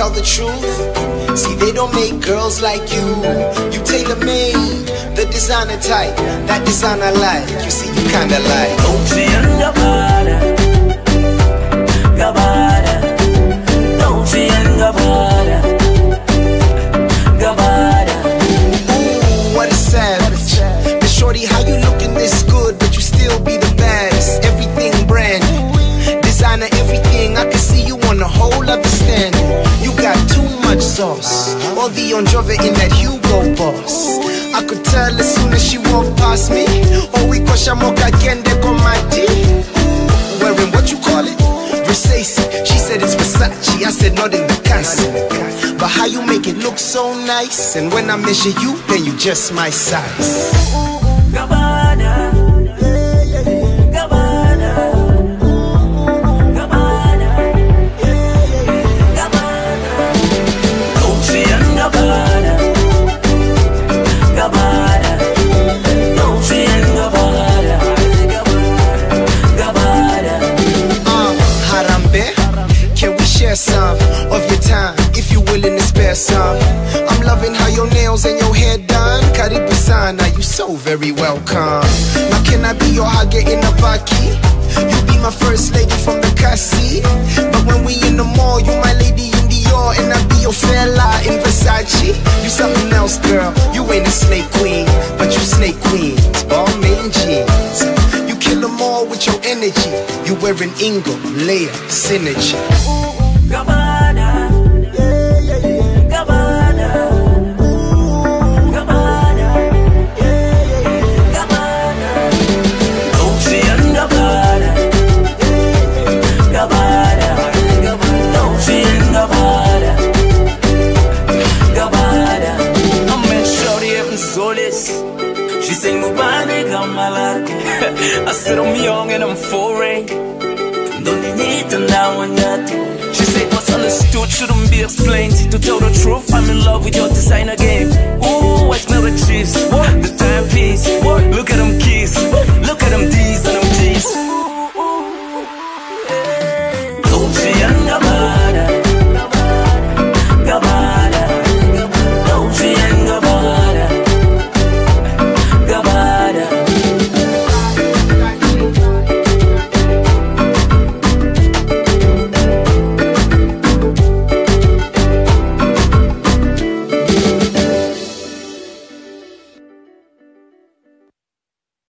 tell the truth. See, they don't make girls like you. You tailor made, the designer type, that designer like. You see, you kinda like. Dolce sauce. All the Androva in that Hugo boss. I could tell as soon as she walked past me. Oh, we koshamoka kende komati. Wearing what you call it? Versace. She said it's Versace. I said not in the casa. But how you make it look so nice? And when I measure you, then you just my size. Some? I'm loving how your nails and your hair done. Karibu sana, you so very welcome. Now can I be your hugger in a baki? You be my first lady from the Cassie. But when we in the mall, you my lady in Dior, and I be your fella in Versace. You something else, girl. You ain't a snake queen, but you snake queens. All main jeans. You kill them all with your energy. You wearing Ingo, Leia, Synergy. Gabbana, Mubane Gamalako. I said I'm young and I'm foreign. Don't you need to know She said what's understood shouldn't be explained. To tell the truth, I'm in love with your designer game Ooh, I smell the cheese